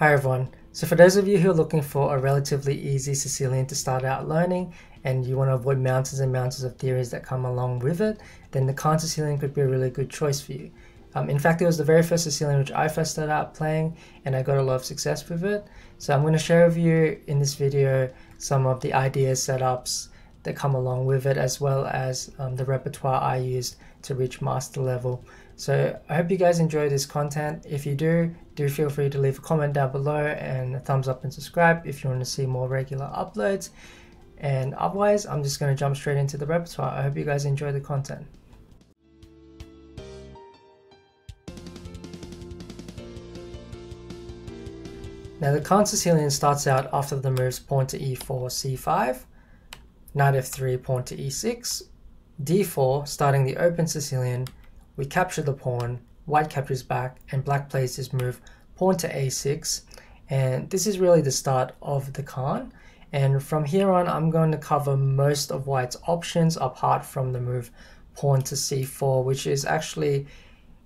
Hi everyone. So for those of you who are looking for a relatively easy Sicilian to start out learning and you want to avoid mountains and mountains of theories that come along with it, then the Kan Sicilian could be a really good choice for you. Um, in fact, it was the very first Sicilian which I first started out playing and I got a lot of success with it. So I'm going to share with you in this video some of the ideas, setups that come along with it as well as um, the repertoire I used to reach master level. So I hope you guys enjoy this content. If you do, do feel free to leave a comment down below and a thumbs up and subscribe if you want to see more regular uploads. And otherwise, I'm just going to jump straight into the repertoire. I hope you guys enjoy the content. Now the Kan Sicilian starts out after the moves pawn to e4, c5, knight f3, pawn to e6, d4, starting the open Sicilian, we capture the pawn, white captures back, and black plays his move pawn to a6. And this is really the start of the Kan. And from here on, I'm going to cover most of white's options apart from the move pawn to c4, which is actually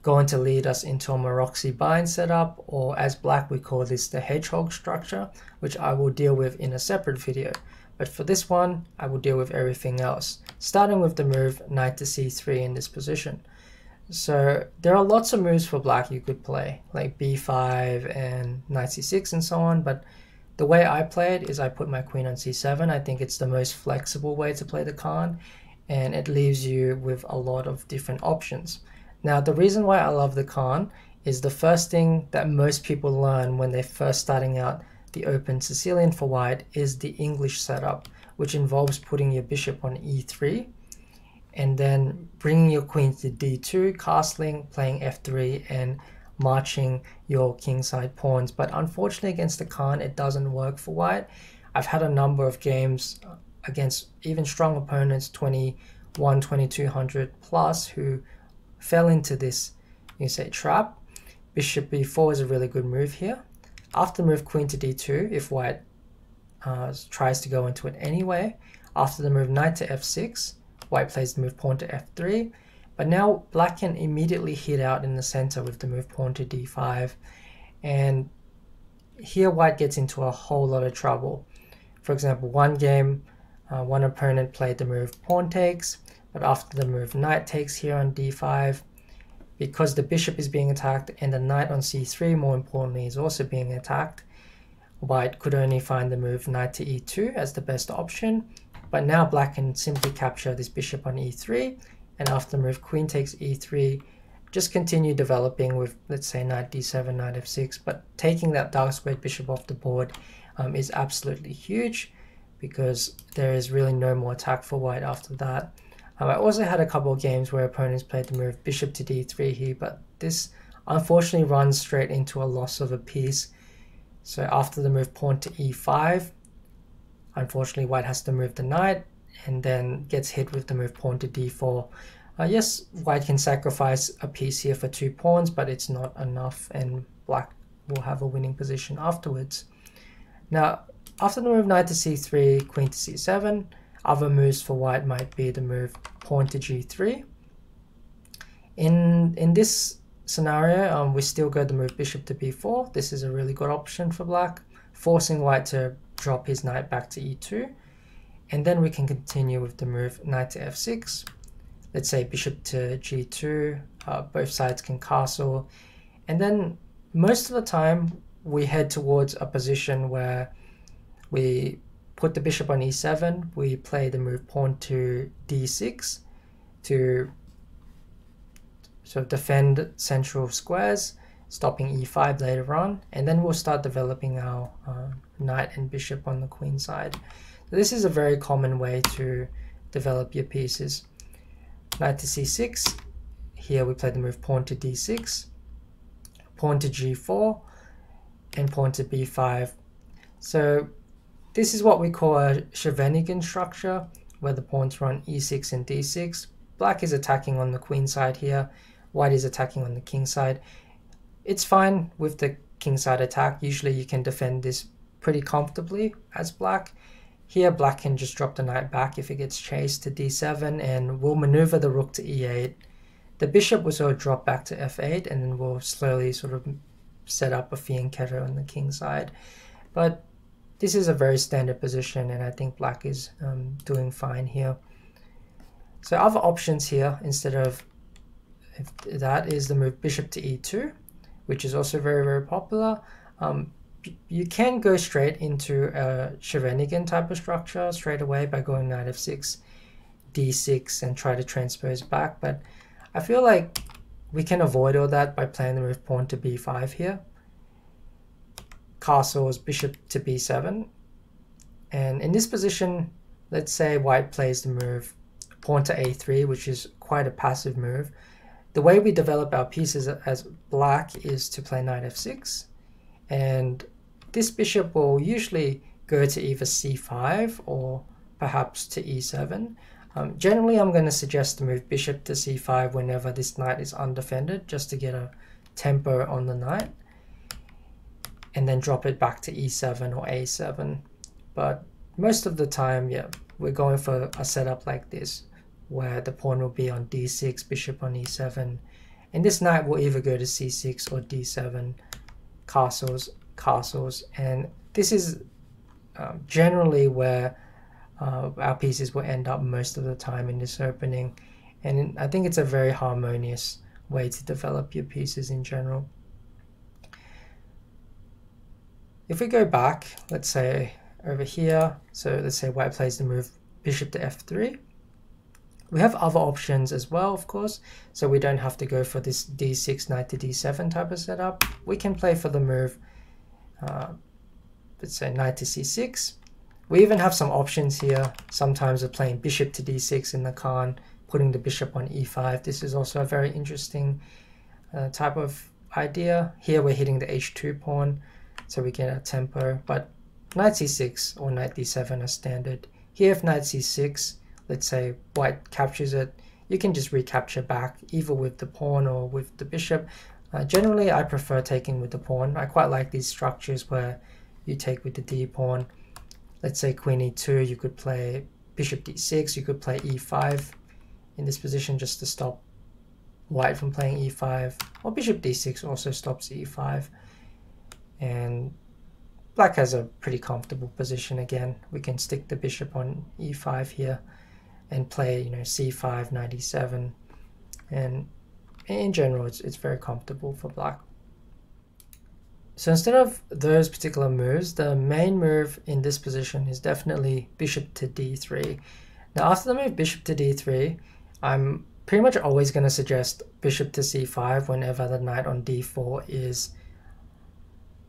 going to lead us into a Maroczy bind setup, or as black we call this the hedgehog structure, which I will deal with in a separate video. But for this one, I will deal with everything else, starting with the move knight to c3 in this position. So there are lots of moves for black you could play, like b5 and knight c6 and so on, but the way I play it is I put my queen on c7. I think it's the most flexible way to play the Kan, and it leaves you with a lot of different options. Now, the reason why I love the Kan is the first thing that most people learn when they're first starting out the open Sicilian for white is the English setup, which involves putting your bishop on e3 and then bringing your queen to d2, castling, playing f3, and marching your kingside pawns. But unfortunately against the Kan, it doesn't work for white. I've had a number of games against even strong opponents, 21, 2200 plus, who fell into this, you say, trap. Bishop b4 is a really good move here. After move queen to d2, if white uh, tries to go into it anyway, after the move knight to f6, White plays the move pawn to f3, but now black can immediately hit out in the center with the move pawn to d5. And here white gets into a whole lot of trouble. For example, one game, uh, one opponent played the move pawn takes, but after the move knight takes here on d5, because the bishop is being attacked and the knight on c3 more importantly is also being attacked, white could only find the move knight to e2 as the best option but now black can simply capture this bishop on e3, and after the move queen takes e3, just continue developing with, let's say, knight d7, knight f6, but taking that dark squared bishop off the board um, is absolutely huge because there is really no more attack for white after that. Um, I also had a couple of games where opponents played the move bishop to d3 here, but this unfortunately runs straight into a loss of a piece. So after the move pawn to e5, Unfortunately, white has to move the knight and then gets hit with the move pawn to d4. Uh, yes, white can sacrifice a piece here for two pawns, but it's not enough and black will have a winning position afterwards. Now, after the move knight to c3, queen to c7, other moves for white might be the move pawn to g3. In, in this scenario, um, we still go the move bishop to b4. This is a really good option for black, forcing white to drop his knight back to e2 and then we can continue with the move knight to f6 let's say bishop to g2 uh, both sides can castle. And then most of the time we head towards a position where we put the bishop on e7 we play the move pawn to d6 to sort of defend central squares stopping e5 later on. And then we'll start developing our uh, knight and bishop on the queen side. So this is a very common way to develop your pieces. Knight to c6. Here we play the move pawn to d6, pawn to g4, and pawn to b5. So this is what we call a Scheveningen structure, where the pawns run e6 and d6. Black is attacking on the queen side here, white is attacking on the king side. It's fine with the king side attack. Usually you can defend this pretty comfortably as black. Here black can just drop the knight back if it gets chased to d7 and we'll maneuver the rook to e8. The bishop will sort of drop back to f8 and then we'll slowly sort of set up a fianchetto on the king side. But this is a very standard position and I think black is um, doing fine here. So other options here instead of that is the move bishop to e2, which is also very, very popular. Um, you can go straight into a Scheveningen type of structure straight away by going knight f6, d6 and try to transpose back. But I feel like we can avoid all that by playing the move pawn to b5 here. Castles bishop to b7. And in this position, let's say white plays the move pawn to a3, which is quite a passive move. The way we develop our pieces as black is to play knight f6. And this bishop will usually go to either c5 or perhaps to e7. Um, generally, I'm going to suggest to move bishop to c5 whenever this knight is undefended, just to get a tempo on the knight. And then drop it back to e7 or a7. But most of the time, yeah, we're going for a setup like this, where the pawn will be on d6, bishop on e7. And this knight will either go to c6 or d7, castles, castles. And this is um, generally where uh, our pieces will end up most of the time in this opening. And I think it's a very harmonious way to develop your pieces in general. If we go back, let's say over here, so let's say white plays the move bishop to f3. We have other options as well, of course, so we don't have to go for this d6, knight to d7 type of setup. We can play for the move, uh, let's say knight to c6, we even have some options here. Sometimes we're playing bishop to d6 in the Kan, putting the bishop on e5. This is also a very interesting uh, type of idea. Here we're hitting the h2 pawn, so we get a tempo. But knight c6 or knight d7 are standard. Here if knight c6, let's say white captures it, you can just recapture back either with the pawn or with the bishop. Uh, generally, I prefer taking with the pawn. I quite like these structures where you take with the d pawn let's say queen e2, you could play bishop d6, you could play e5 in this position just to stop white from playing e5, or bishop d6 also stops e5. And black has a pretty comfortable position again. We can stick the bishop on e5 here and play, you know, c5, 97. And in general, it's, it's very comfortable for black. So instead of those particular moves, the main move in this position is definitely bishop to d3. Now after the move bishop to d3, I'm pretty much always going to suggest bishop to c5 whenever the knight on d4 is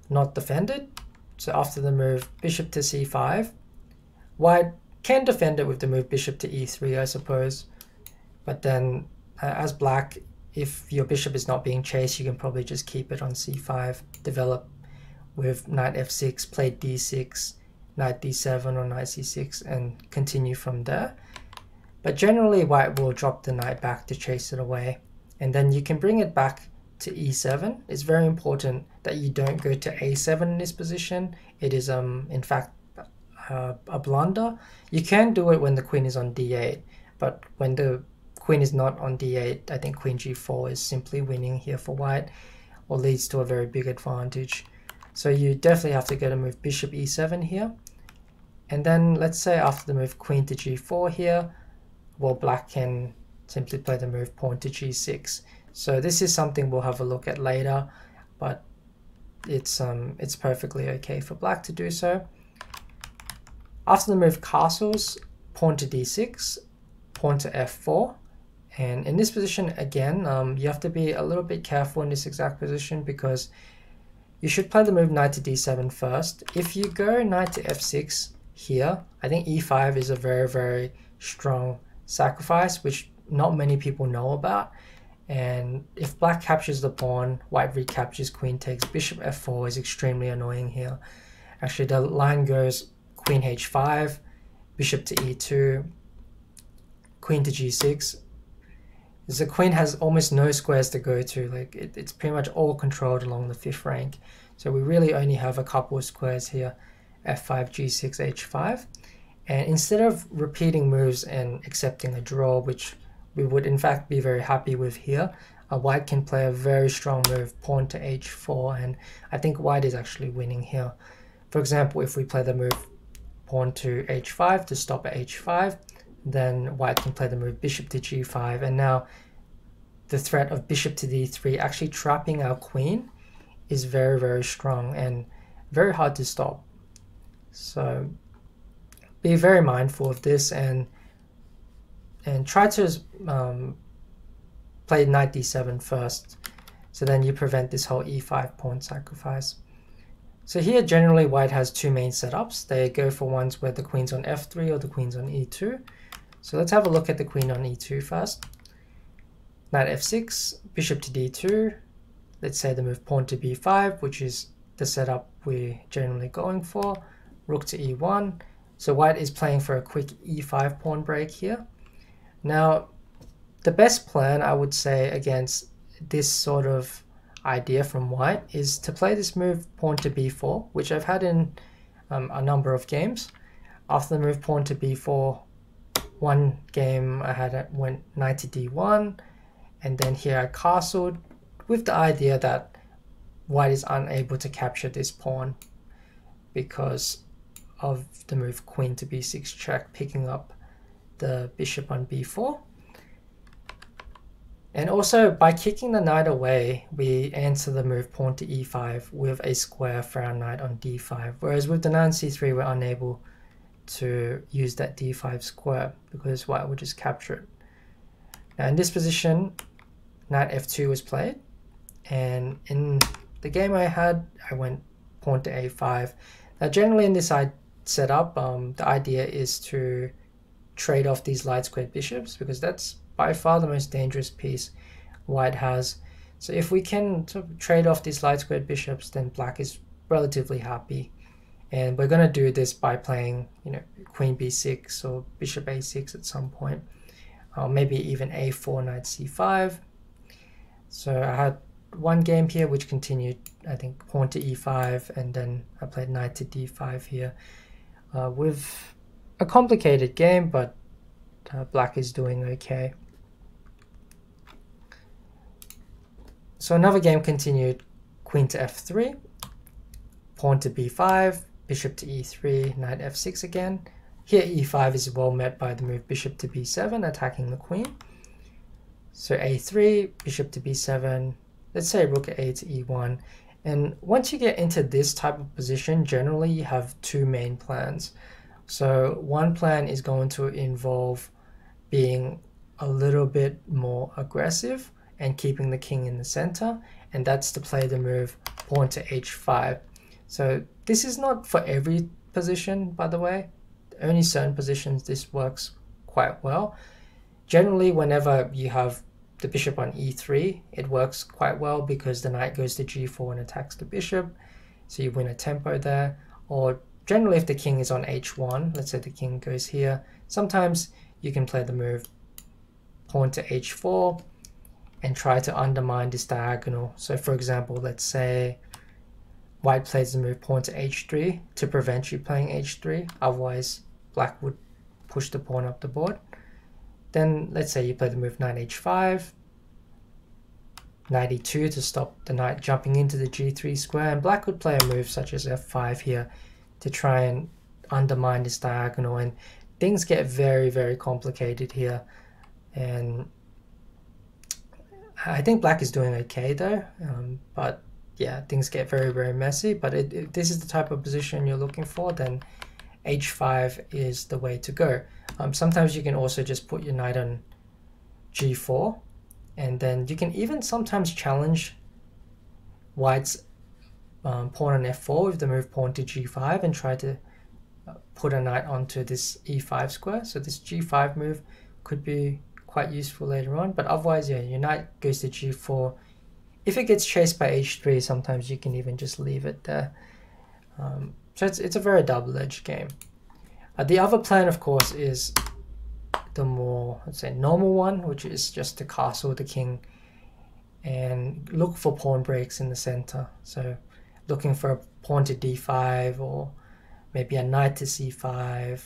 not defended. So after the move bishop to c5, white can defend it with the move bishop to e3 I suppose, but then uh, as black if your bishop is not being chased, you can probably just keep it on c5, develop with knight f6, play d6, knight d7 or knight c6, and continue from there. But generally, white will drop the knight back to chase it away. And then you can bring it back to e7. It's very important that you don't go to a7 in this position. It is, um, in fact, uh, a blunder. You can do it when the queen is on d8, but when the queen is not on d8, I think queen g4 is simply winning here for white or leads to a very big advantage. So you definitely have to get a move bishop e7 here. And then let's say after the move queen to g4 here, well black can simply play the move pawn to g6. So this is something we'll have a look at later, but it's um it's perfectly okay for black to do so. After the move castles, pawn to d6, pawn to f4, and in this position, again, um, you have to be a little bit careful in this exact position because you should play the move knight to d7 first. If you go knight to f6 here, I think e5 is a very, very strong sacrifice, which not many people know about. And if black captures the pawn, white recaptures, queen takes, bishop f4 is extremely annoying here. Actually, the line goes queen h5, bishop to e2, queen to g6, the queen has almost no squares to go to. Like it, it's pretty much all controlled along the fifth rank. So we really only have a couple of squares here, f5, g6, h5. And instead of repeating moves and accepting a draw, which we would in fact be very happy with here, uh, white can play a very strong move, pawn to h4, and I think white is actually winning here. For example, if we play the move pawn to h5 to stop at h5, then white can play the move bishop to g5, and now the threat of bishop to d3 actually trapping our queen is very, very strong and very hard to stop. So be very mindful of this and and try to um, play knight d7 first so then you prevent this whole e5 pawn sacrifice. So here generally white has two main setups. They go for ones where the queen's on f3 or the queen's on e2. So let's have a look at the queen on e2 first. Knight f6, bishop to d2. Let's say the move pawn to b5, which is the setup we're generally going for. Rook to e1. So white is playing for a quick e5 pawn break here. Now, the best plan I would say against this sort of idea from white is to play this move pawn to b4, which I've had in um, a number of games. After the move pawn to b4, one game I had it went knight to d1, and then here I castled with the idea that white is unable to capture this pawn because of the move queen to b6 check, picking up the bishop on b4. And also by kicking the knight away, we answer the move pawn to e5 with a square for our knight on d5. Whereas with the knight on c3, we're unable to use that d5 square because white will just capture it. Now in this position, knight f2 was played. And in the game I had, I went pawn to a5. Now generally in this setup, um, the idea is to trade off these light squared bishops because that's by far the most dangerous piece white has. So if we can sort of trade off these light squared bishops, then black is relatively happy. And we're going to do this by playing, you know, queen b6 or bishop a6 at some point. Maybe even a4, knight c5. So I had one game here which continued, I think, pawn to e5, and then I played knight to d5 here uh, with a complicated game, but uh, black is doing okay. So another game continued queen to f3, pawn to b5, bishop to e3, knight f6 again. Here e5 is well met by the move bishop to b7, attacking the queen. So a3, bishop to b7, let's say rook a to e1. And once you get into this type of position, generally you have two main plans. So one plan is going to involve being a little bit more aggressive and keeping the king in the center and that's to play the move pawn to h5 so this is not for every position by the way. Only certain positions this works quite well. Generally whenever you have the bishop on e3 it works quite well because the knight goes to g4 and attacks the bishop. So you win a tempo there. Or generally if the king is on h1 let's say the king goes here sometimes you can play the move pawn to h4 and try to undermine this diagonal. So for example, let's say white plays the move pawn to h3 to prevent you playing h3, otherwise black would push the pawn up the board. Then let's say you play the move knight h5, knight e2 to stop the knight jumping into the g3 square, and black would play a move such as f5 here to try and undermine this diagonal, and things get very, very complicated here. And I think black is doing okay though, um, but yeah, things get very, very messy. But it, if this is the type of position you're looking for, then h5 is the way to go. Um, sometimes you can also just put your knight on g4, and then you can even sometimes challenge white's um, pawn on f4 with the move pawn to g5 and try to uh, put a knight onto this e5 square. So this g5 move could be quite useful later on. But otherwise, yeah, your knight goes to g4. If it gets chased by h3, sometimes you can even just leave it there. Um, so it's, it's a very double-edged game. Uh, the other plan, of course, is the more, let's say, normal one, which is just to castle the king and look for pawn breaks in the center. So looking for a pawn to d5 or maybe a knight to c5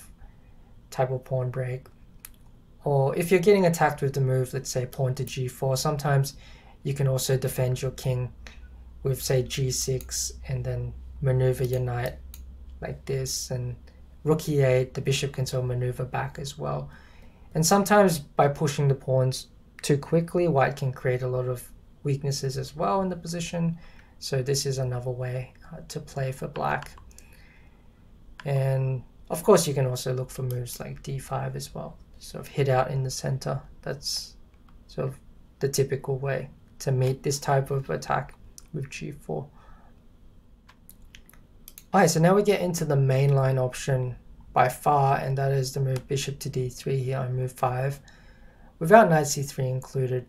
type of pawn break. Or if you're getting attacked with the move, let's say pawn to g4, sometimes you can also defend your king with say g6 and then maneuver your knight like this. And rook e8 the bishop can still maneuver back as well. And sometimes by pushing the pawns too quickly white can create a lot of weaknesses as well in the position. So this is another way uh, to play for black. And of course you can also look for moves like d5 as well. Sort of hit out in the center. That's sort of the typical way to meet this type of attack with g4 Alright, so now we get into the mainline option by far, and that is the move bishop to d3 here on move 5, without knight c3 included.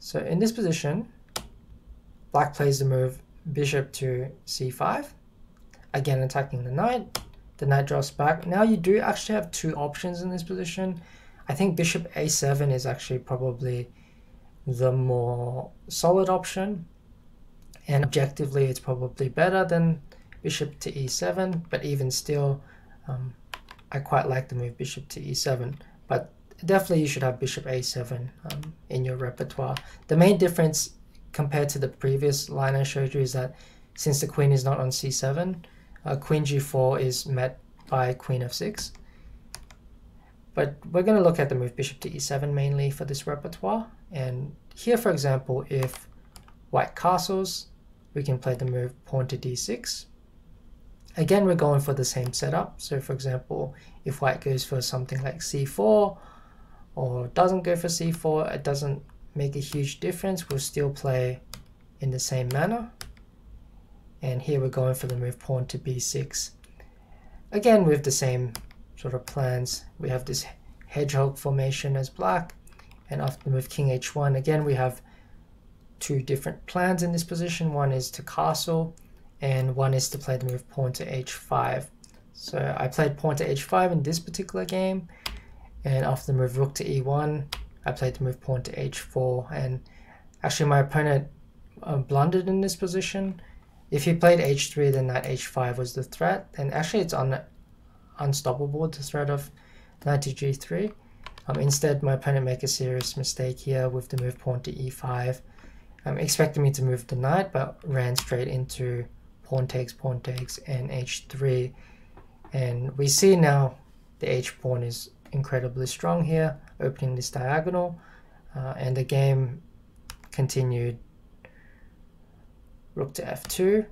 So in this position, black plays the move bishop to c5, again attacking the knight, the knight drops back. Now you do actually have two options in this position. I think bishop a7 is actually probably the more solid option, and objectively it's probably better than bishop to e7, but even still, um, I quite like the move bishop to e7, but definitely you should have bishop a7 um, in your repertoire. The main difference compared to the previous line I showed you is that since the queen is not on c7, uh, queen g4 is met by queen f6. But we're going to look at the move bishop to e7 mainly for this repertoire. And here, for example, if white castles, we can play the move pawn to d6. Again, we're going for the same setup. So for example, if white goes for something like c4 or doesn't go for c4, it doesn't make a huge difference. We'll still play in the same manner. And here we're going for the move pawn to b6. Again, with the same sort of plans. We have this hedgehog formation as black. And after the move king h1, again, we have two different plans in this position. One is to castle and one is to play the move pawn to h5. So I played pawn to h5 in this particular game, and after the move rook to e1, I played the move pawn to h4, and actually my opponent uh, blundered in this position. If he played h3, then knight h5 was the threat, and actually it's un unstoppable, the threat of knight to g3. Um, instead, my opponent made a serious mistake here with the move pawn to e5, um, expecting me to move the knight, but ran straight into pawn takes, pawn takes, and h3. And we see now the h pawn is incredibly strong here, opening this diagonal. Uh, and the game continued rook to f2.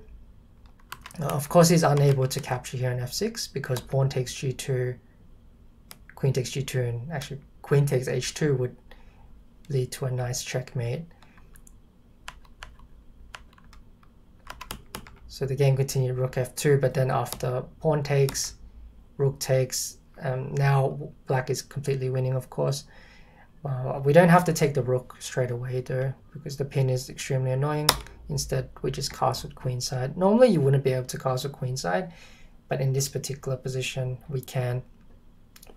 Uh, of course, he's unable to capture here on f6 because pawn takes g2, queen takes g2, and actually queen takes h2 would lead to a nice checkmate. So the game continued rook f2, but then after pawn takes, rook takes, um, now black is completely winning, of course. Uh, we don't have to take the rook straight away though, because the pin is extremely annoying. Instead, we just castle queenside. Normally, you wouldn't be able to castle queenside, but in this particular position, we can,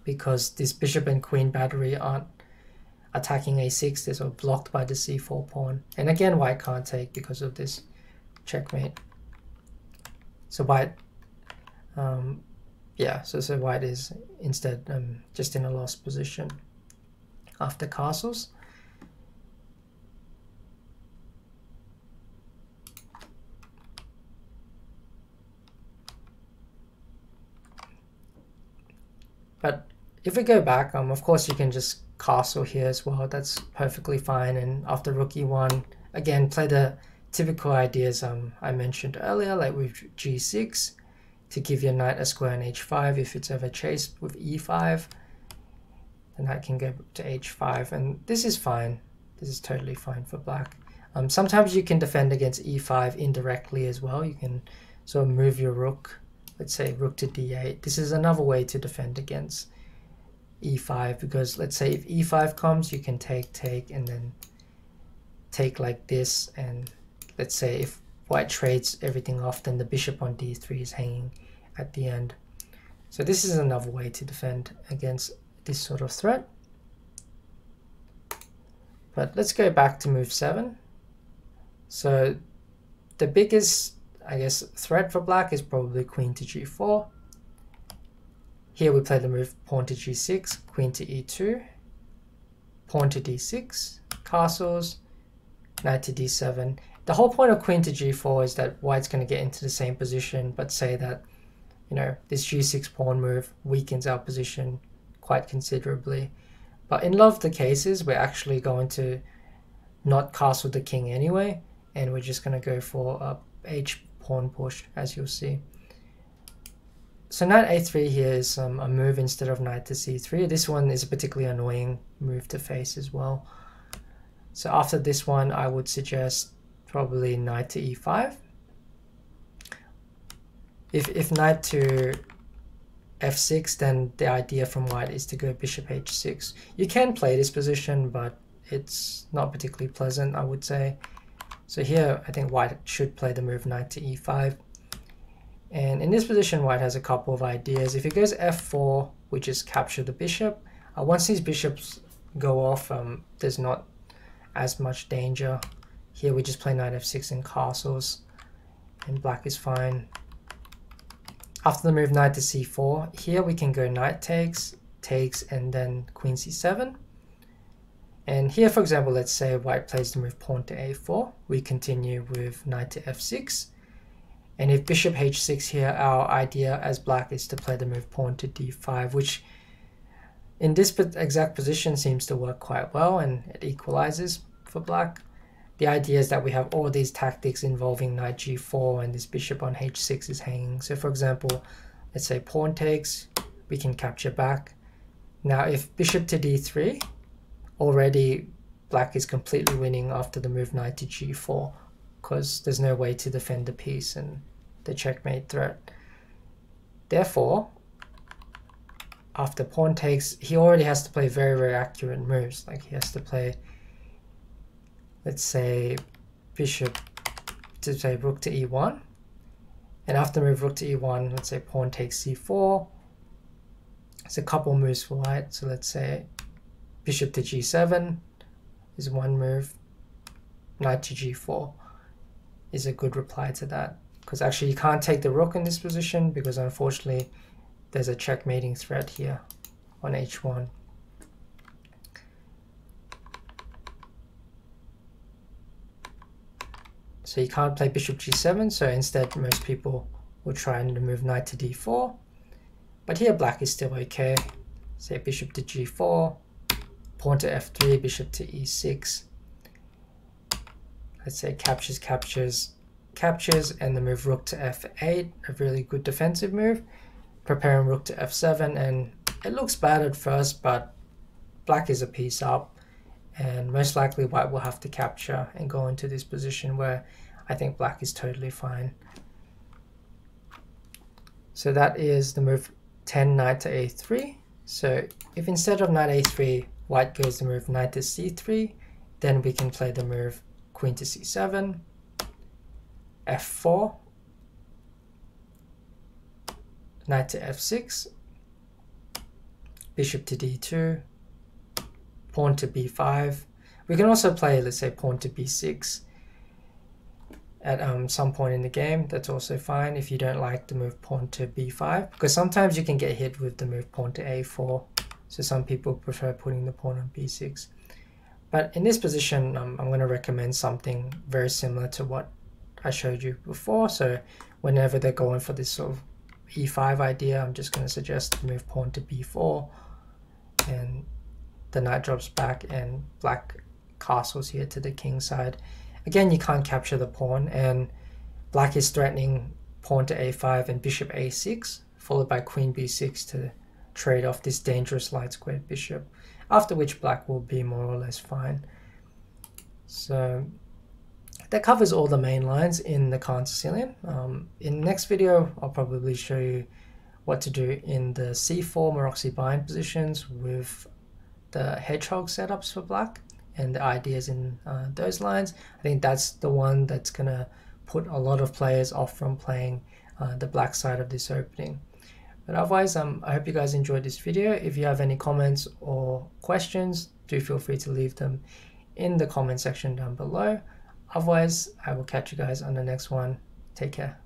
because this bishop and queen battery aren't attacking a6, they're sort of blocked by the c4 pawn. And again, white can't take because of this checkmate. So white, um, yeah, so, so white is instead um, just in a lost position after castles. But if we go back, um, of course you can just castle here as well. That's perfectly fine. And after rook e1, again, play the typical ideas um, I mentioned earlier, like with g6, to give your knight a square on h5 if it's ever chased with e5. The knight can go to h5, and this is fine. This is totally fine for black. Um, sometimes you can defend against e5 indirectly as well. You can sort of move your rook, let's say rook to d8. This is another way to defend against e5 because let's say if e5 comes, you can take, take, and then take like this and let's say if white trades everything off, then the bishop on d3 is hanging at the end. So this is another way to defend against this sort of threat. But let's go back to move 7. So the biggest, I guess, threat for black is probably queen to g4. Here we play the move pawn to g6, queen to e2, pawn to d6, castles, knight to d7. The whole point of queen to g4 is that white's going to get into the same position, but say that, you know, this g6 pawn move weakens our position quite considerably. But in lot of the cases, we're actually going to not castle the king anyway, and we're just going to go for a h pawn push, as you'll see. So knight a3 here is um, a move instead of knight to c3. This one is a particularly annoying move to face as well. So after this one, I would suggest probably knight to e5. If, if knight to f6, then the idea from white is to go bishop h6. You can play this position, but it's not particularly pleasant, I would say. So here, I think white should play the move knight to e5. And in this position, white has a couple of ideas. If he goes f4, we just capture the bishop. Uh, once these bishops go off, um, there's not as much danger. Here we just play knight f6 and castles, and black is fine. After the move knight to c4, here we can go knight takes, takes, and then queen c7. And here, for example, let's say white plays the move pawn to a4. We continue with knight to f6. And if bishop h6 here, our idea as black is to play the move pawn to d5, which in this exact position seems to work quite well and it equalizes for black. The idea is that we have all these tactics involving knight g4 and this bishop on h6 is hanging. So for example, let's say pawn takes, we can capture back. Now if bishop to d3, already black is completely winning after the move knight to g4 because there's no way to defend the piece and the checkmate threat. Therefore, after pawn takes, he already has to play very, very accurate moves. Like he has to play, let's say, bishop to say rook to e1. And after move rook to e1, let's say pawn takes c4. It's a couple moves for white. So let's say bishop to g7 is one move. Knight to g4 is a good reply to that. Because actually you can't take the rook in this position because unfortunately there's a checkmating threat here on h1. So you can't play bishop g7, so instead most people will try and move knight to d4. But here black is still okay. Say bishop to g4, pawn to f3, bishop to e6. Let's say captures, captures, captures, and the move rook to f8, a really good defensive move preparing rook to f7 and it looks bad at first but black is a piece up and most likely white will have to capture and go into this position where I think black is totally fine. So that is the move 10 knight to a3. So if instead of knight a3 white goes the move knight to c3 then we can play the move queen to c7 f4 knight to f6, bishop to d2, pawn to b5. We can also play, let's say, pawn to b6 at um, some point in the game. That's also fine if you don't like the move pawn to b5, because sometimes you can get hit with the move pawn to a4. So some people prefer putting the pawn on b6. But in this position, um, I'm going to recommend something very similar to what I showed you before. So whenever they're going for this sort of e5 idea, I'm just going to suggest move pawn to b4 and the knight drops back and black castles here to the king side. Again, you can't capture the pawn and black is threatening pawn to a5 and bishop a6 followed by queen b6 to trade off this dangerous light squared bishop after which black will be more or less fine. So that covers all the main lines in the Kan Sicilian. Um, in the next video, I'll probably show you what to do in the c4 Maroczy bind positions with the hedgehog setups for black and the ideas in uh, those lines. I think that's the one that's going to put a lot of players off from playing uh, the black side of this opening. But otherwise, um, I hope you guys enjoyed this video. If you have any comments or questions, do feel free to leave them in the comment section down below. Otherwise, I will catch you guys on the next one. Take care.